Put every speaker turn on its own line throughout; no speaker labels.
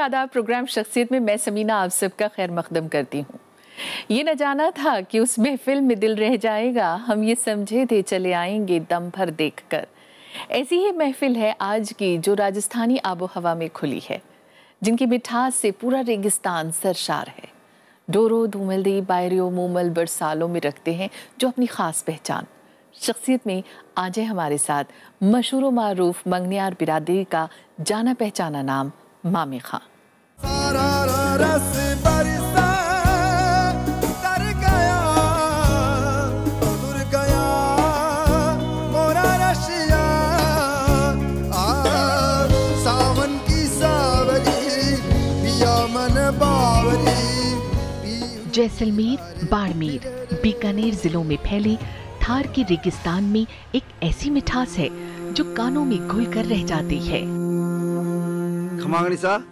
आदाब प्रोग्राम शख्सियत में मैं समीना आप सबका खैर मकदम करती हूँ। ये न जाना था कि उस महफिल में दिल रह जाएगा। हम ये समझे थे, चले आएँगे दम भर देख कर ऐसी ही महफिल है आज की, जो राजस्थानी आबो हवा में खुली है, जिनकी मिठास से पूरा रेगिस्तान सरशार है। डोरो, धूमलदी, बायरियो, मूमल, बरसालों में रखते हैं जो अपनी ख़ास पहचान। शख्सियत में आज है हमारे साथ मशहूर मरूफ मंगनियार बिरादरी का जाना पहचाना नाम मामी खां। जैसलमेर, बाड़मेर, बीकानेर जिलों में फैले थार के रेगिस्तान में एक ऐसी मिठास है जो कानों में घुल कर रह जाती है।
खमांगनी साहब?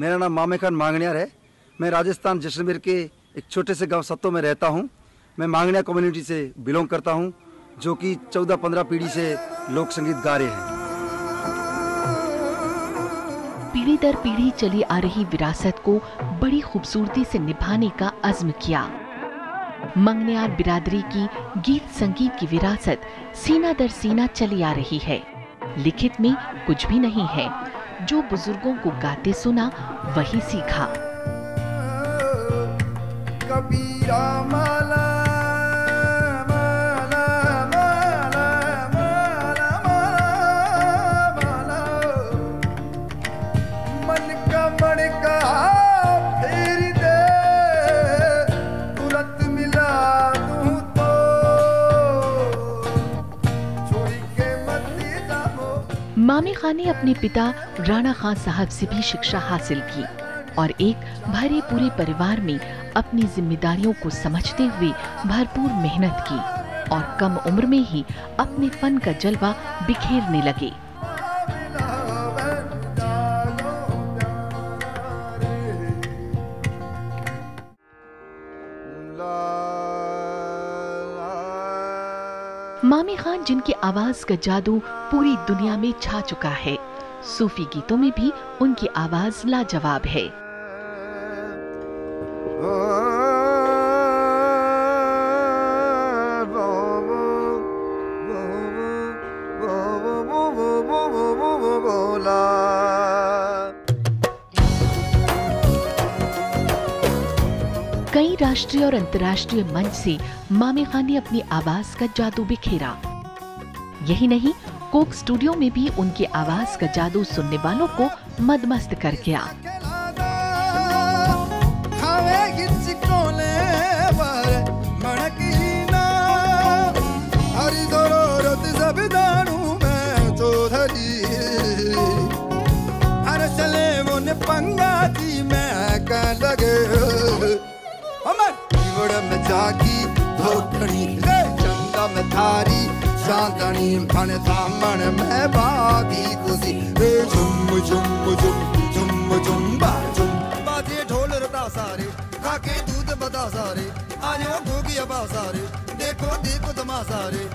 मेरा नाम मामे खान मांगनियार है। मैं राजस्थान जैसलमेर के एक छोटे से गाँव सत्तो में रहता हूँ। मैं मांगनिया कम्युनिटी से बिलोंग करता हूँ, जो कि 14-15 पीढ़ी से लोक संगीत गा रहे हैं।
पीढ़ी दर पीढ़ी चली आ रही विरासत को बड़ी खूबसूरती से निभाने का अज़्म किया। मंगनियार बिरादरी की गीत संगीत की विरासत सीना दर सीना चली आ रही है। लिखित में कुछ भी नहीं है। जो बुज़ुर्गों को गाते सुना वही सीखा। कबीरा माला मामी खान ने अपने पिता राणा खान साहब से भी शिक्षा हासिल की और एक भरे पूरे परिवार में अपनी जिम्मेदारियों को समझते हुए भरपूर मेहनत की और कम उम्र में ही अपने फन का जलवा बिखेरने लगे। खान जिनकी आवाज़ का जादू पूरी दुनिया में छा चुका है। सूफी गीतों में भी उनकी आवाज़ लाजवाब है। कई राष्ट्रीय और अंतर्राष्ट्रीय मंच से मामे खान ने अपनी आवाज़ का जादू बिखेरा। यही नहीं, कोक स्टूडियो में भी उनकी आवाज़ का जादू सुनने वालों को मदमस्त कर गया। में
जागी, धोखड़ी, चंदा में थारी। चांदनी फन थामन में बागी खुशी। रे झुम झुम झुम झुम झुम, बा, झुम। बाजे ढोल रटा सारे, खाके दूध बता सारे। आज भोगी अबा सारे, देखो देखो तमा सारे।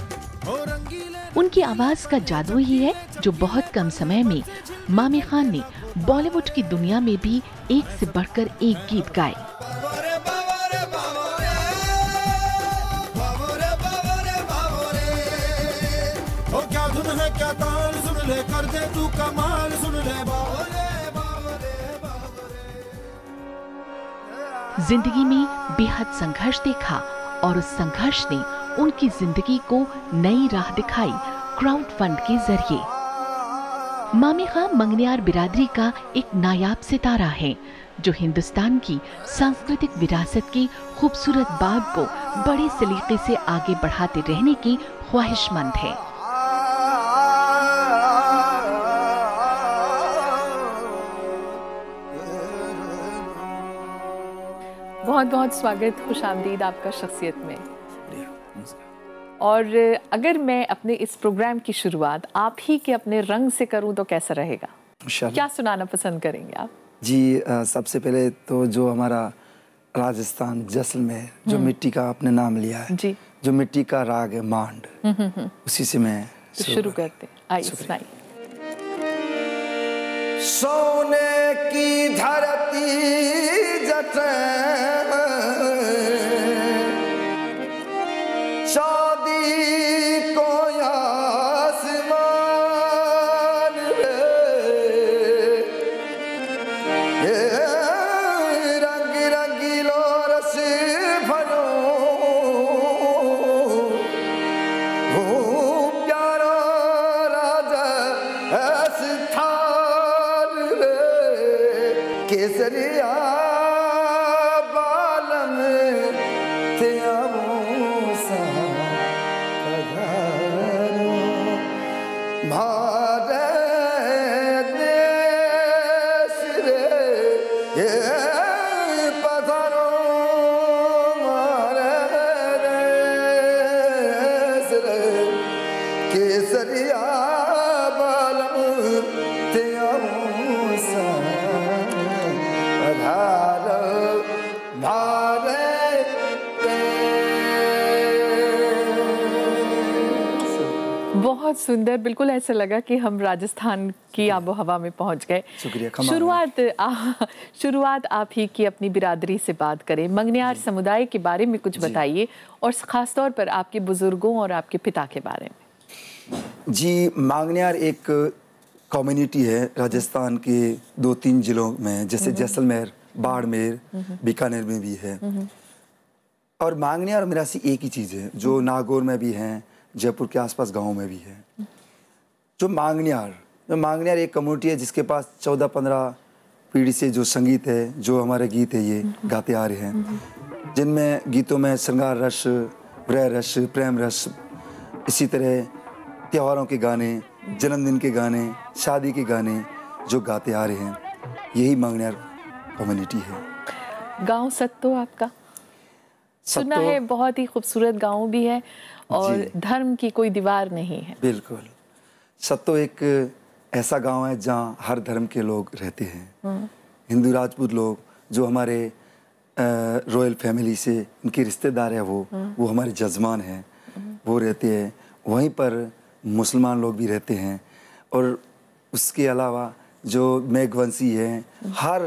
उनकी आवाज़ का जादू ही है, जो बहुत कम समय में मामी खान ने बॉलीवुड की दुनिया में भी एक से बढ़कर एक गीत गाए। कमाल सुन ले ज़िंदगी में बेहद संघर्ष देखा और उस संघर्ष ने उनकी ज़िंदगी को नई राह दिखाई क्राउड फंड के ज़रिए। मामी खां मंगनियार बिरादरी का एक नायाब सितारा है, जो हिंदुस्तान की सांस्कृतिक विरासत की खूबसूरत बाग को बड़े सलीके से आगे बढ़ाते रहने की ख्वाहिशमंद है। बहुत बहुत स्वागत खुश आमदीद आपका शख्सियत में। और अगर मैं अपने इस प्रोग्राम की शुरुआत आप ही के अपने रंग से करूँ तो कैसा रहेगा? क्या सुनाना पसंद करेंगे आप?
जी आ, सबसे पहले तो जो हमारा राजस्थान जैसलमेर जो हम्म। मिट्टी का आपने नाम लिया है जी। जो मिट्टी का राग है मांड हम्म, हम्म, उसी से मैं
तो शुरू करते हैं। आइए
सोने की धरती जटे
बहुत सुंदर बिल्कुल ऐसा लगा कि हम राजस्थान की आबो हवा में पहुँच गए।
शुक्रिया,
शुरुआत आ- शुरुआत आप ही की अपनी बिरादरी से बात करें। मंगनियार समुदाय के बारे में कुछ बताइए और खास तौर पर आपके बुज़ुर्गों और आपके पिता के बारे में।
जी मांगनियार एक कम्युनिटी है राजस्थान के दो तीन जिलों में जैसे जैसलमेर बाड़मेर बीकानेर में भी है। और मांगनियार और मिरासी एक ही चीज़ है जो नागौर में भी है जयपुर के आसपास गाँव में भी है। जो मांगनियार जो मांगनियार एक कम्युनिटी है जिसके पास चौदह पंद्रह पीढ़ी से जो संगीत है जो हमारे गीत है ये गाते आ रहे हैं। जिनमें गीतों में श्रृंगार रस प्रेय रस प्रेम रस इसी तरह त्योहारों के गाने जन्मदिन के गाने शादी के गाने जो गाते आ रहे हैं यही मांगनियार कम्युनिटी है।
गाँव सत्तो आपका? सुना है बहुत ही खूबसूरत गाँव भी है और धर्म की कोई दीवार नहीं है।
बिल्कुल। सत्तो एक ऐसा गाँव है जहाँ हर धर्म के लोग रहते हैं। हिंदू राजपूत लोग जो हमारे रॉयल फैमिली से उनके रिश्तेदार हैं वो वो हमारे जजमान हैं। वो रहते हैं। वहीं पर मुसलमान लोग भी रहते हैं। और उसके अलावा जो मेघवंशी हैं हर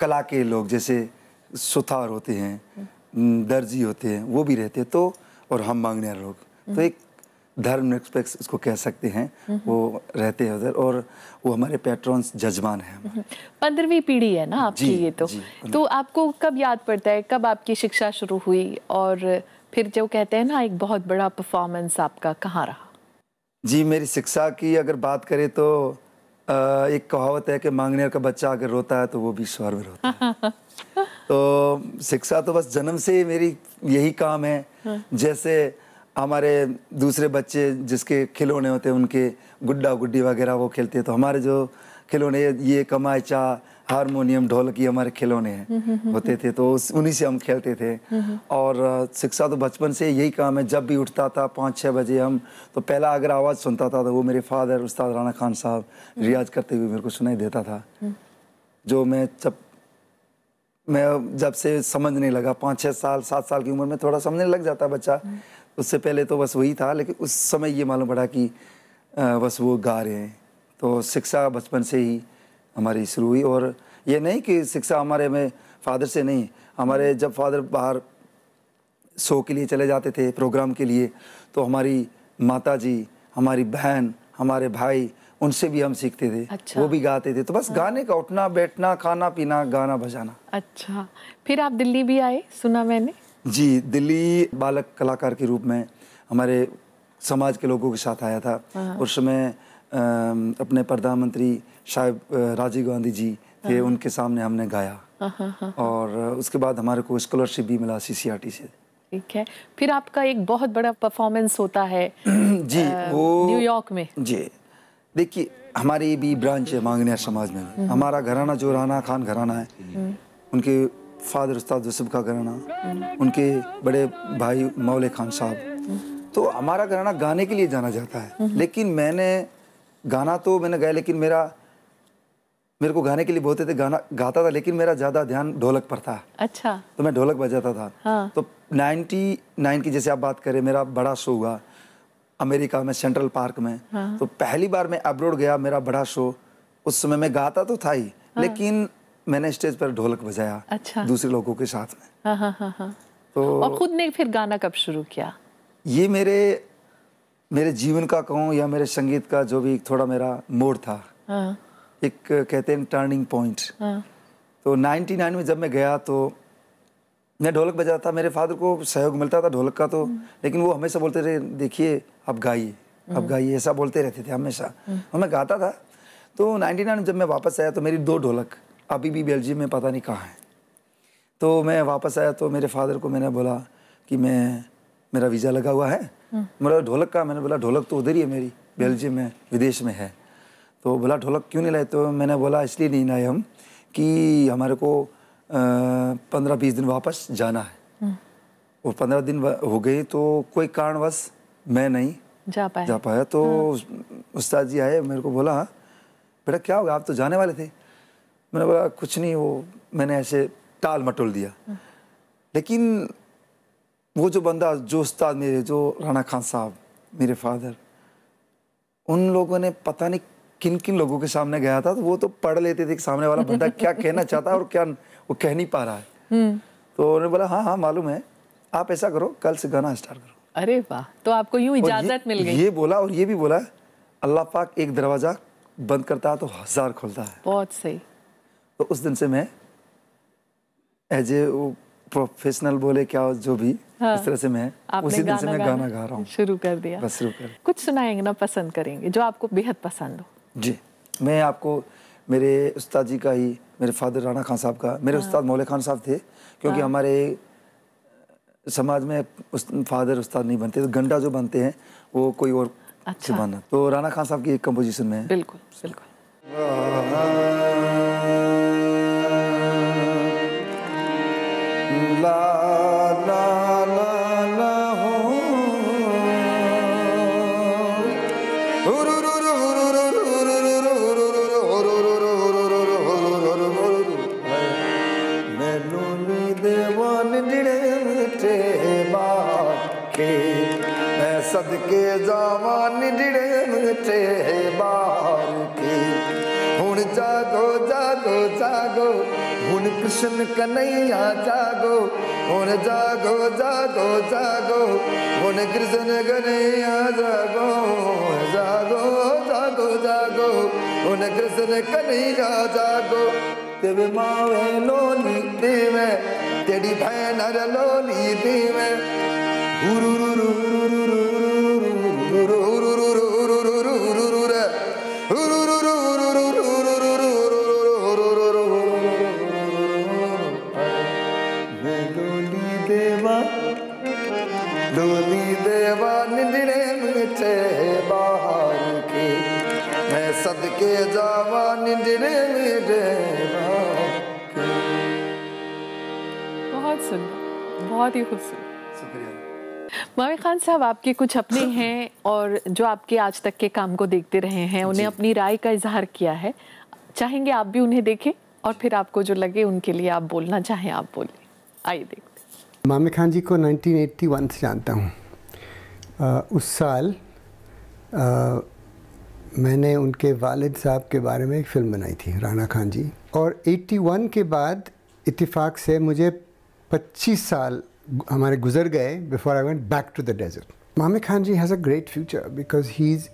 कला के लोग जैसे सुथार होते हैं दर्जी होते हैं वो भी रहते हैं। तो और हम मांगने लोग। तो एक धर्म निरपेक्ष उसको कह सकते हैं। वो रहते हैं उधर और वो हमारे पेट्रॉन्स जजमान हैं
पंद्रहवीं पीढ़ी है ना आपकी ये तो। तो आपको कब याद पड़ता है? कब आपकी शिक्षा शुरू हुई? और फिर जो कहते हैं ना एक बहुत बड़ा परफॉर्मेंस आपका कहाँ रहा?
जी मेरी शिक्षा की अगर बात करें तो एक कहावत है कि मांगनेर का बच्चा अगर रोता है तो वो भी स्वर में रोता है। तो शिक्षा तो बस जन्म से ही मेरी यही काम है। जैसे हमारे दूसरे बच्चे जिसके खिलौने होते हैं उनके गुड्डा गुड्डी वगैरह वो खेलते हैं। तो हमारे जो खिलौने ये कमायचा हारमोनियम ढोलकी हमारे खिलौने हैं होते थे। तो उन्हीं से हम खेलते थे। और शिक्षा तो बचपन से यही काम है। जब भी उठता था पाँच छः बजे हम तो पहला अगर आवाज़ सुनता था तो वो मेरे फादर उस्ताद राना खान साहब रियाज करते हुए मेरे को सुनाई देता था। जो मैं जब मैं जब से समझने लगा पाँच छः साल सात साल की उम्र में थोड़ा समझने लग जाता बच्चा। उससे पहले तो बस वही था लेकिन उस समय ये मालूम पड़ा कि बस वो गा रहे हैं। तो शिक्षा बचपन से ही हमारी शुरू हुई और ये नहीं कि शिक्षा हमारे में फादर से नहीं हमारे जब फादर बाहर शो के लिए चले जाते थे प्रोग्राम के लिए तो हमारी माता जी हमारी बहन हमारे भाई उनसे भी हम सीखते थे।
अच्छा।
वो भी गाते थे। तो बस हाँ। गाने का उठना बैठना खाना पीना गाना बजाना।
अच्छा। फिर आप दिल्ली भी आए सुना मैंने?
जी दिल्ली बालक कलाकार के रूप में हमारे समाज के लोगों के साथ आया था। उस समय अपने प्रधानमंत्री शायद राजीव गांधी जी थे उनके सामने हमने गाया। और उसके बाद हमारे को स्कॉलरशिप भी मिला सीसीआरटी से।
ठीक है। फिर आपका एक बहुत बड़ा परफॉर्मेंस होता है
जी
अ,
वो
न्यूयॉर्क में।
जी। देखिए हमारी भी ब्रांच है मांगनिया समाज में। हमारा घराना जो राना खान घराना है उनके फादर उस्ताद यूसुफ का घराना उनके बड़े भाई मौले खान साहब। तो हमारा घराना गाने के लिए जाना जाता है। लेकिन मैंने गाना तो मैंने गाया लेकिन मेरा मेरे को गाने के लिए बोलते थे गाना गाता था लेकिन मेरा ज़्यादा ध्यान ढोलक पर था।
अच्छा।
तो मैं ढोलक बजाता था।
हाँ।
तो 99 की जैसे आप बात करें मेरा बड़ा शो हुआ अमेरिका में सेंट्रल पार्क में। हाँ। तो पहली बार मैं अब्रोड गया मेरा बड़ा शो। उस समय मैं गाता तो था ही हाँ। लेकिन मैंने स्टेज पर ढोलक बजाया
अच्छा।
दूसरे लोगों के साथ में।
हाँ हाँ हाँ हाँ।
तो
और खुद ने फिर गाना कब शुरू किया?
ये मेरे मेरे जीवन का कहूँ या मेरे संगीत का जो भी थोड़ा मेरा मोड़ था।
हाँ।
एक कहते हैं टर्निंग पॉइंट
हाँ।
तो 99 में जब मैं गया तो मैं ढोलक बजाता था मेरे फादर को सहयोग मिलता था ढोलक का तो लेकिन वो हमेशा बोलते रहे देखिए अब गाइए अब गाइए ऐसा बोलते रहते थे हमेशा। और मैं गाता था। तो 99 में जब मैं वापस आया तो मेरी दो ढोलक अभी भी बेल्जियम में पता नहीं कहाँ है। तो मैं वापस आया तो मेरे फादर को मैंने बोला कि मैं मेरा वीज़ा लगा हुआ है। मेरा ढोलक का? मैंने बोला ढोलक तो उधर ही है मेरी बेल्जियम में विदेश में है। तो बोला ढोलक क्यों नहीं लाए? तो मैंने बोला इसलिए नहीं लाए हम कि हमारे को पंद्रह बीस दिन वापस जाना है। और पंद्रह दिन हो गए तो कोई कारणवश मैं नहीं
जा पाया।
जा पाया। तो उस्ताद जी आए मेरे को बोला बेटा क्या होगा? आप तो जाने वाले थे। मैंने बोला कुछ नहीं वो मैंने ऐसे टाल मटोल दिया. लेकिन वो जो बंदा जो उस्ताद मेरे जो राणा खान साहब मेरे फादर उन लोगों ने पता नहीं किन किन लोगों के सामने गया था तो वो तो पढ़ लेते थे कि सामने वाला बंदा क्या कहना चाहता है और क्या वो कह नहीं पा रहा है। तो उन्होंने बोला हाँ हाँ मालूम है आप ऐसा करो कल से गाना स्टार्ट करो।
अरे वाह तो आपको यूँ इजाज़त मिल गई।
ये बोला और ये भी बोला अल्लाह पाक एक दरवाज़ा बंद करता है तो हज़ार खोलता है।
बहुत सही।
तो उस दिन से मैं एज ए प्रोफेशनल बोले क्या जो भी
हाँ।
इस तरह से मैं उसी दिन से मैं गाना गा रहा हूँ
शुरू कर दिया
बस शुरू कर
कुछ सुनाएँगे ना पसंद करेंगे जो आपको बेहद पसंद हो
जी मैं आपको मेरे उस्ताद जी का ही मेरे फादर राणा खान साहब का मेरे
हाँ।
उस्ताद मौले खान साहब थे क्योंकि हाँ। हमारे समाज में उस फादर उस्ताद नहीं बनते तो गंडा जो बनते हैं वो कोई और से
अच्छा।
बना तो राणा खान साहब की एक कंपोजिशन में
बिल्कुल बिल्कुल
न नून देवान ॾिण थे बाके। हुण जागो जागो जागो हुण कृष्ण कन्हैया जागो हूँ जागो जागो जागो हुण कृष्ण कन्हैया जागो जागो जागो जागो हुण कृष्ण कन्हैया जागो तेव मावे लोली देवे तेरी भैन लोली देवे गुरु सदके जावा निंदने मिठे
बहुत सुंदर बहुत ही खूबसूरत।
शुक्रिया।
मामी खान साहब आपके कुछ अपने हैं और जो आपके आज तक के काम को देखते रहे हैं उन्हें अपनी राय का इजहार किया है। चाहेंगे आप भी उन्हें देखें और फिर आपको जो लगे उनके लिए आप बोलना चाहें आप बोलें। आइए देखते हैं।
मामी खान जी को 1981 से जानता हूँ। उस साल अ, मैंने उनके वालिद साहब के बारे में एक फ़िल्म बनाई थी राणा खान जी। और 81 के बाद इत्तेफाक से मुझे 25 साल हमारे गुजर गए before I went back to the desert Mame Khan ji has a great future because he is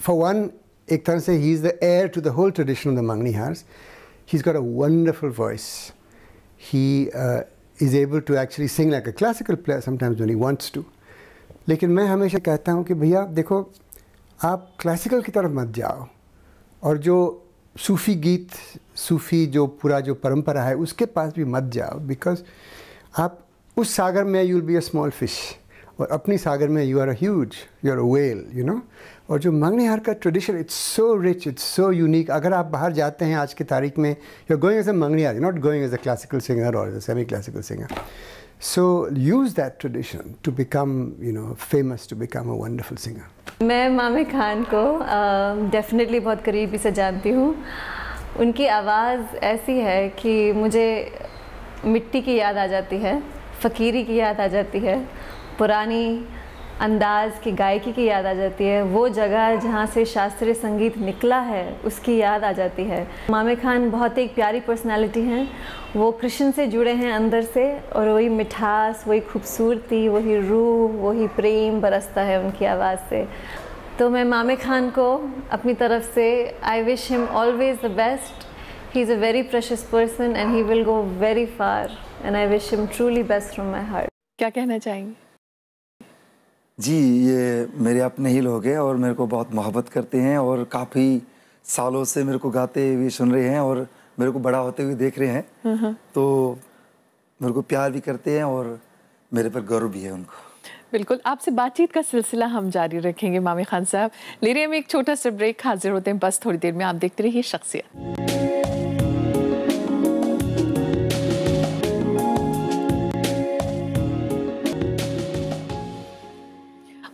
for one एक तरह से he is the heir to the whole tradition of the Manganiyars he is got a wonderful voice uh, is able to actually sing like a classical player sometimes when he wants to. लेकिन मैं हमेशा कहता हूँ कि भैया देखो आप classical की तरफ़ मत जाओ। और जो सूफ़ी गीत, सूफ़ी जो पूरा जो परंपरा है, उसके पास भी मत जाओ बिकॉज़ आप उस सागर में you will be a small fish और अपनी सागर में you are a huge you are a whale you know और जो मंगनी हार का tradition it's so rich it's so unique अगर आप बाहर जाते हैं आज की तारीख में you are going as a Manganiyar not going as a classical singer और semi classical singer so use that tradition to become you know famous to become a wonderful singer
मैं मामे खान को डेफिनेटली बहुत करीबी से जानती हूँ। उनकी आवाज़ ऐसी है कि मुझे मिट्टी की याद आ जाती है, फ़कीरी की याद आ जाती है, पुरानी अंदाज की, गायकी की याद आ जाती है। वो जगह जहाँ से शास्त्रीय संगीत निकला है, उसकी याद आ जाती है। मामे खान बहुत ही प्यारी पर्सनालिटी हैं। वो कृष्ण से जुड़े हैं अंदर से और वही मिठास, वही खूबसूरती, वही रूह, वही प्रेम बरसता है उनकी आवाज़ से। तो मैं मामे खान को अपनी तरफ़ से I wish him always the best he is a very precious person and he will go very far and I wish him truly best from my heart
क्या कहना चाहेंगे?
जी ये मेरे अपने ही लोग हैं और मेरे को बहुत मोहब्बत करते हैं और काफ़ी सालों से मेरे को गाते हुए सुन रहे हैं और मेरे को बड़ा होते हुए देख रहे हैं। तो मेरे को प्यार भी करते हैं और मेरे पर गर्व भी है उनको।
बिल्कुल आपसे बातचीत का सिलसिला हम जारी रखेंगे मामी खान साहब। ले रहे हम एक छोटा सा ब्रेक हाजिर होते हैं बस थोड़ी देर में आप देखते रहिए शख्सियत।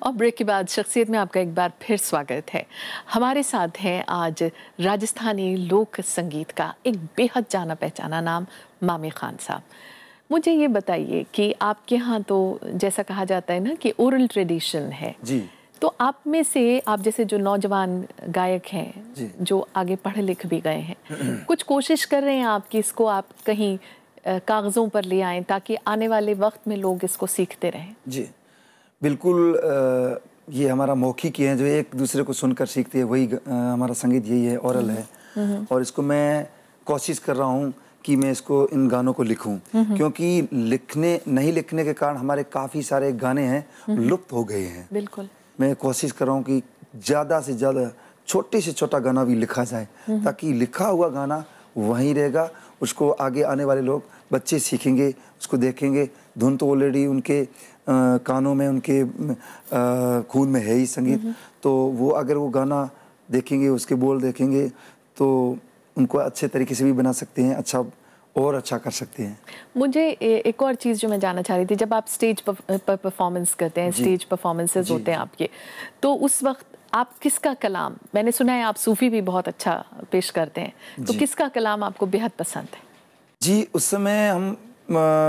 और ब्रेक के बाद शख्सियत में आपका एक बार फिर स्वागत है। हमारे साथ हैं आज राजस्थानी लोक संगीत का एक बेहद जाना पहचाना नाम मामी खान साहब। मुझे ये बताइए कि आपके यहाँ तो जैसा कहा जाता है ना कि ओरल ट्रेडिशन है।
जी।
तो आप में से आप जैसे जो नौजवान गायक हैं
जो।
आगे पढ़ लिख भी गए हैं कुछ कोशिश कर रहे हैं आप कि इसको आप कहीं कागज़ों पर ले आएँ ताकि आने वाले वक्त में लोग इसको सीखते रहें?
जी। बिल्कुल ये हमारा मौखिक ही जो एक दूसरे को सुनकर सीखते हैं वही हमारा संगीत यही है औरल है। और इसको मैं कोशिश कर रहा हूँ कि मैं इसको इन गानों को लिखूं। क्योंकि लिखने नहीं लिखने के कारण हमारे काफ़ी सारे गाने हैं लुप्त हो गए हैं।
बिल्कुल।
मैं कोशिश कर रहा हूँ कि ज़्यादा से ज़्यादा छोटे से छोटा गाना भी लिखा जाए ताकि लिखा हुआ गाना वहीं रहेगा उसको आगे आने वाले लोग बच्चे सीखेंगे उसको देखेंगे। धुन तो ऑलरेडी उनके कानों में उनके खून में है ही संगीत। तो वो अगर वो गाना देखेंगे उसके बोल देखेंगे तो उनको अच्छे तरीके से भी बना सकते हैं अच्छा और अच्छा कर सकते हैं।
मुझे ए- एक और चीज़ जो मैं जानना चाह रही थी जब आप स्टेज पर पर परफॉर्मेंस करते हैं स्टेज परफॉर्मेंसेज होते हैं आपके तो उस वक्त आप किसका कलाम मैंने सुना है आप सूफी भी बहुत अच्छा पेश करते हैं तो किसका कलाम आपको बेहद पसंद है?
जी उस समय हम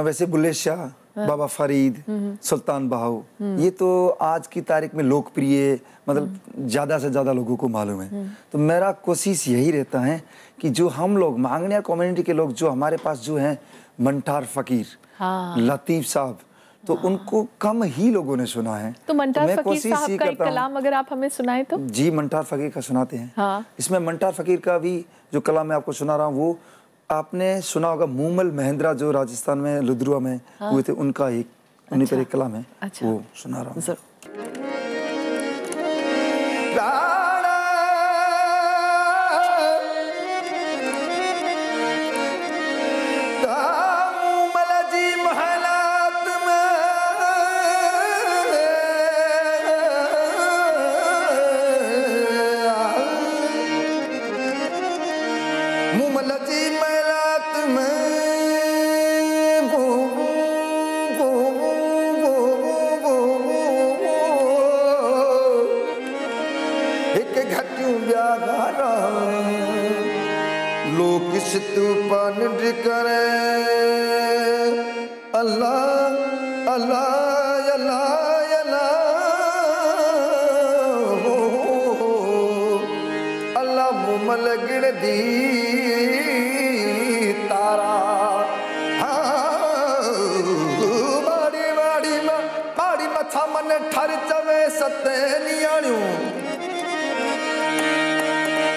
वैसे बुल्ले शाह बाबा फरीद सुल्तान बहाऊ ये तो आज की तारीख में लोकप्रिय मतलब ज़्यादा से ज़्यादा लोगों को मालूम है तो मेरा कोशिश यही रहता है कि जो हम लोग मांगनिया कम्युनिटी के लोग जो हमारे पास जो हैं मंठार फकीर
हाँ।
लतीफ़ साहब तो हाँ। उनको कम ही लोगों ने सुना है
तो मंटार
मैं
फकीर साहब का कलाम अगर आप हमें सुनाए तो
जी मंटार फकीर का सुनाते हैं
हाँ।
इसमें मंटार फकीर का भी जो कलाम मैं आपको सुना रहा हूँ वो आपने सुना होगा मूमल महेंद्रा जो राजस्थान में लुद्रुआ में हुए थे उनका एक उन्हीं पर एक कलाम है।
अच्छा।
वो सुना रहा हूँ।
मुमल गिणदी तारा। हाँ, बाड़ी बाड़ी माँ बाड़ी मथा मन ठर चवे सते नियाणियूं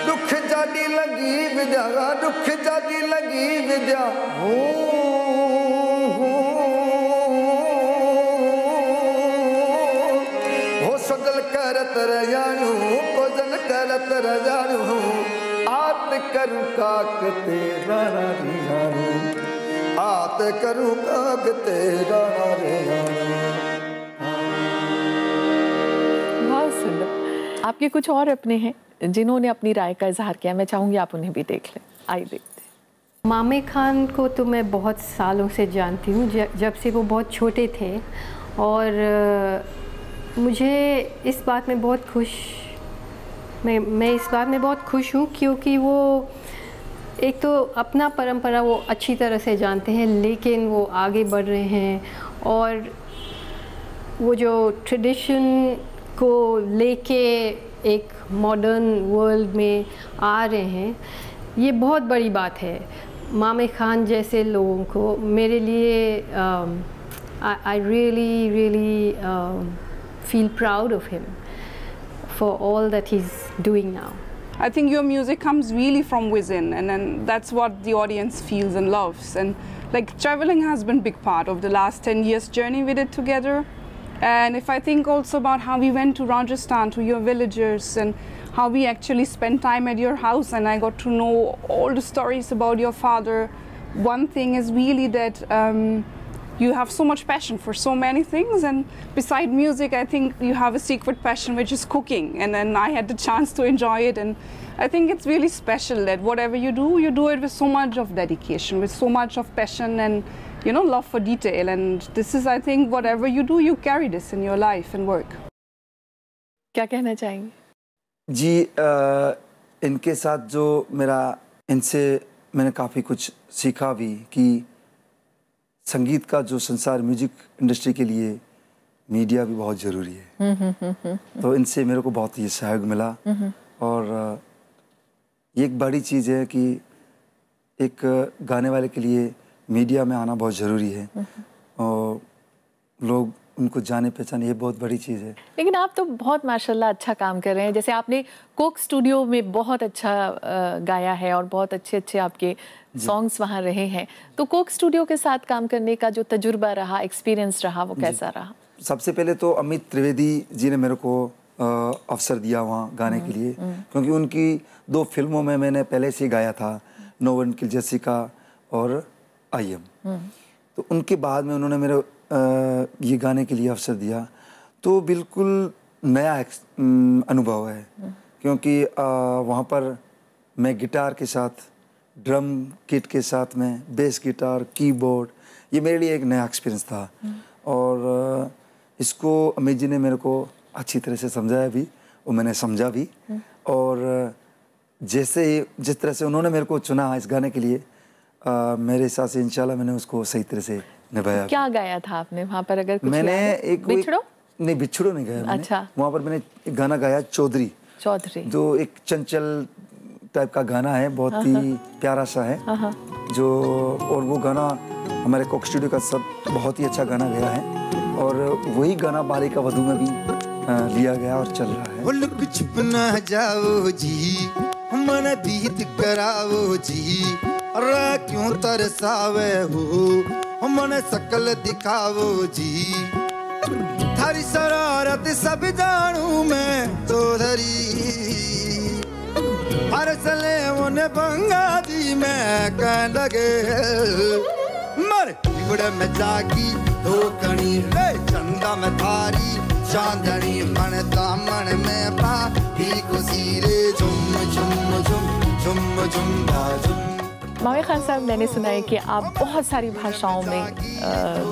दुख जाडी लगी विद्या दुख जाडी लगी विद्या। हो करत रजाणू कोजन करत रजाणू आत करू काक तेरा रे। जाणू आत करू काक तेरा रे। जाणू
आपके कुछ और अपने हैं जिन्होंने अपनी राय का इजहार किया। मैं चाहूँगी आप उन्हें भी देख लें। आई देखते
मामे खान को तो मैं बहुत सालों से जानती हूँ जब से वो बहुत छोटे थे। और मुझे इस बात में बहुत खुश मैं मैं इस बात में बहुत खुश हूँ क्योंकि वो एक तो अपना परंपरा वो अच्छी तरह से जानते हैं, लेकिन वो आगे बढ़ रहे हैं और वो जो ट्रेडिशन को लेके एक मॉडर्न वर्ल्ड में आ रहे हैं, ये बहुत बड़ी बात है। मामे खान जैसे लोगों को मेरे लिए I really really feel proud of him for all that he's doing now.
I think your music comes really from within, and then that's what the audience feels and loves. And like traveling has been a big part of the last 10 years journey we did together. And if I think also about how we went to Rajasthan, to your villagers, and how we actually spent time at your house, and I got to know all the stories about your father. One thing is really that. Um, you have so much passion for so many things and beside music i think you have a secret passion which is cooking and then i had the chance to enjoy it and i think it's really special that whatever you do you do it with so much of dedication with so much of passion and you know love for detail and this is i think whatever you do you carry this in your life and work
क्या कहना चाहेंगे
जी आ, इनके साथ जो मेरा इनसे मैंने काफ़ी कुछ सीखा भी कि संगीत का जो संसार म्यूज़िक इंडस्ट्री के लिए मीडिया भी बहुत ज़रूरी है। तो इनसे मेरे को बहुत ये सहयोग मिला। और ये एक बड़ी चीज़ है कि एक गाने वाले के लिए मीडिया में आना बहुत ज़रूरी है। और लोग उनको जाने पहचाने ये बहुत बड़ी चीज़ है।
लेकिन आप तो बहुत माशाल्लाह अच्छा काम कर रहे हैं। जैसे आपने कोक स्टूडियो में बहुत अच्छा गाया है और बहुत अच्छे अच्छे आपके सॉन्ग्स वहाँ रहे हैं। तो कोक स्टूडियो के साथ काम करने का जो तजुर्बा रहा एक्सपीरियंस रहा वो कैसा रहा?
सबसे पहले तो अमित त्रिवेदी जी ने मेरे को अवसर दिया वहाँ गाने के लिए। क्योंकि उनकी दो फ़िल्मों में मैंने पहले से गाया था नोवन वन किल जैसिका और आई एम। तो उनके बाद में उन्होंने मेरे ये गाने के लिए अवसर दिया। तो बिल्कुल नया अनुभव है। क्योंकि वहाँ पर मैं गिटार के साथ ड्रम किट के साथ में बेस गिटार कीबोर्ड ये मेरे लिए एक नया एक्सपीरियंस था। और इसको अमित जी ने मेरे को अच्छी तरह से समझाया भी और मैंने समझा भी। और जैसे ही जिस तरह से उन्होंने मेरे को चुना इस गाने के लिए आ, मेरे हिसाब से इंशाल्लाह मैंने उसको सही तरह से निभाया
क्या गाया था आपने वहाँ पर? अगर कुछ
मैंने एक
बिछड़ो?
नहीं बिछड़ो नहीं गाया
अच्छा।
वहाँ पर मैंने एक गाना गाया चौधरी।
चौधरी।
जो एक चंचल टाइप का गाना है बहुत ही प्यारा सा है। जो और वो गाना हमारे कोक स्टूडियो का सब बहुत ही अच्छा गाना गया है। और वही गाना बालिका वधु में भी लिया गया और चल रहा है।
बोल कुछ बना जाओ जी मन बीत कराओ जी। अरे क्यों तरसावे हो? मन सकल दिखाओ जी। थारी शरारत सब जानू मैं चौधरी। अरसले उन बंगा दी मैं कह लगे। मर बिगड़ में जागी, दो कणी। चंदा में थारी, चांदनी मन
मावे खान साहब मैंने सुना है कि आप बहुत सारी भाषाओं में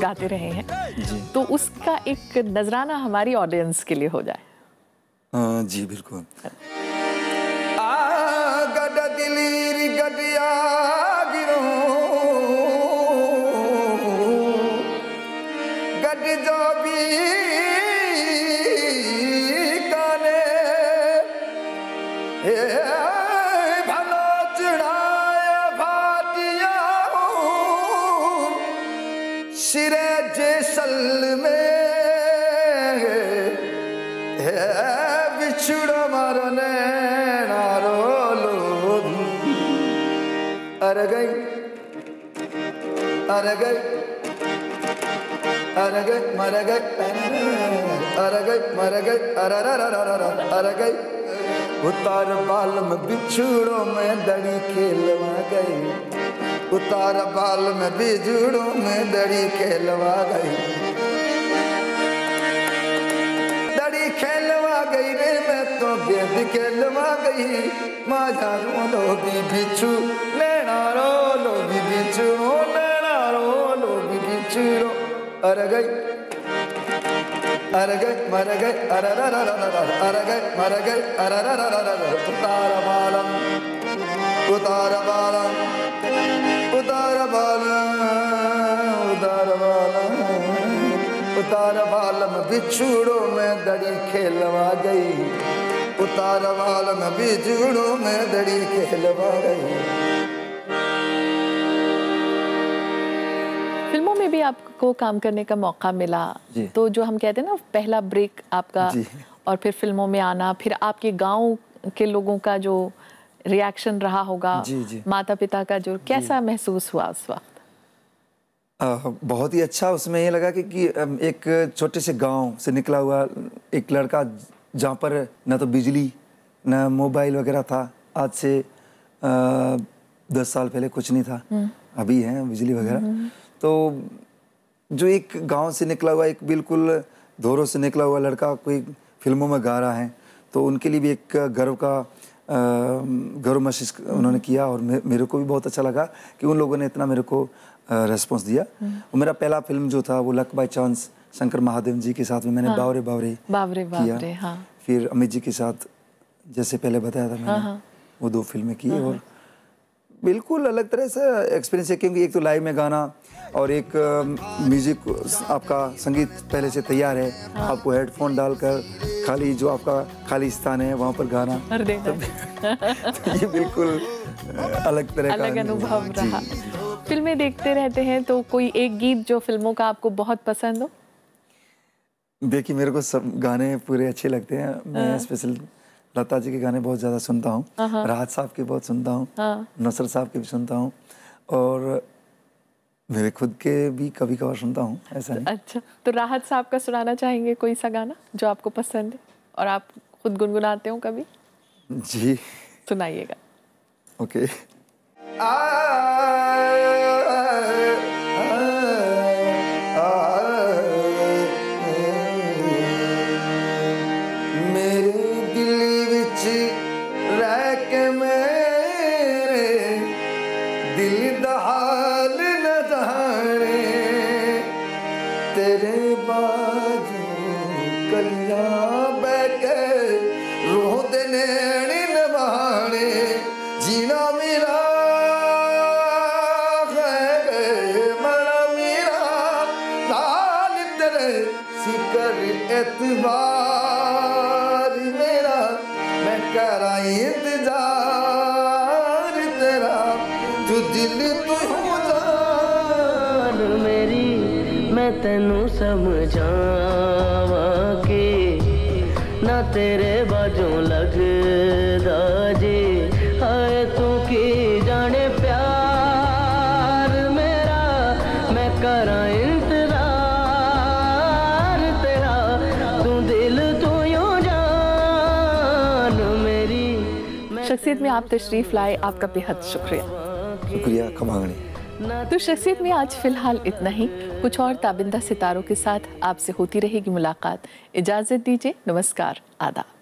गाते रहे हैं। तो उसका एक नजराना हमारी ऑडियंस के लिए हो जाए।
आ, जी बिल्कुल।
अरे गई मर गई अरे अरे गई उतार बाल में बिछुड़ो में दड़ी खेलवा गई उतार बाल में बिजुड़ो में दड़ी खेलवा गई दड़ी खेलवा गई रे मैं तो गेंद खेलवा गई माझा रो लो भी बिछू नैना रो लो भी बिछू रो अरे गई अरे गई मर गई अरे अरे गई मर गई अरे उतार बालम उतार बालम उतार बालम उतार बालम
फ़िल्मों में भी आपको काम करने का मौका मिला। तो जो हम कहते हैं ना पहला ब्रेक आपका और फिर फ़िल्मों में आना फिर आपके गाँव के लोगों का जो रिएक्शन रहा होगा
जी, जी।
माता पिता का जो कैसा महसूस हुआ उस वक्त?
बहुत ही अच्छा उसमें ये लगा कि, कि एक छोटे से गाँव से निकला हुआ एक लड़का जहाँ पर न तो बिजली न मोबाइल वगैरह था। आज से अ, दस साल पहले कुछ नहीं था। अभी है बिजली वगैरह। तो जो एक गाँव से निकला हुआ एक बिल्कुल धोरों से निकला हुआ लड़का कोई फ़िल्मों में गा रहा है तो उनके लिए भी एक गर्व का गर्व महसूस उन्होंने किया और मेरे को भी बहुत अच्छा लगा कि उन लोगों ने इतना मेरे को रेस्पॉन्स दिया। और मेरा पहला फ़िल्म जो था वो luck by chance Shankar Mahadevan ji के साथ में मैंने हाँ, बावरे
बावरे
बावरे
बावरे किया हाँ।
फिर अमित जी के साथ जैसे पहले बताया था मैंने हाँ, वो दो फ़िल्में की हाँ, और बिल्कुल अलग तरह से एक्सपीरियंस है क्योंकि एक तो लाइव में गाना और एक म्यूज़िक आपका संगीत पहले से तैयार है। हाँ। आपको हेडफोन डालकर खाली जो आपका खाली स्थान है वहाँ पर गाना। तो ये बिल्कुल अलग तरह का
अनुभव रहा। फ़िल्में देखते रहते हैं तो कोई एक गीत जो फ़िल्मों का आपको बहुत पसंद हो?
देखिए मेरे को सब गाने पूरे अच्छे लगते हैं। मैं स्पेशल लता जी के गाने बहुत ज़्यादा सुनता हूँ। राहत साहब के बहुत सुनता हूँ।
हाँ।
नसर साहब के भी सुनता हूँ। और मेरे खुद के भी कभी कभार सुनता हूँ ऐसा नहीं।
अच्छा तो राहत साहब का सुनाना चाहेंगे कोई सा गाना जो आपको पसंद है? और आप खुद गुनगुनाते हो कभी?
जी।
सुनाइएगा।
ओके।
ਮੇਰੇ
समझावा के ना तेरे बाजू लग दाजे हाय तू कि जाने प्यार मेरा मैं करा इंतज़ार तेरा। तू दिल तो तू यू जान मेरी
शख्सियत में आप तशरीफ़ लाए आपका बेहद शुक्रिया।
शुक्रिया कमांगनी
तो शख्सियत में आज फ़िलहाल इतना ही। कुछ और ताबिंदा सितारों के साथ आपसे होती रहेगी मुलाकात। इजाज़त दीजिए। नमस्कार। आदाब।